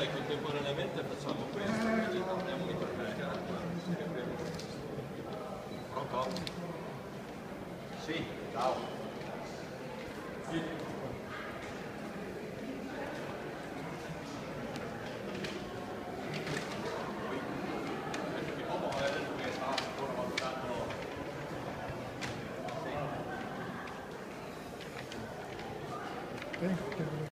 e contemporaneamente facciamo questo, quindi andiamo di per Pronto? Sì, ciao. Sì.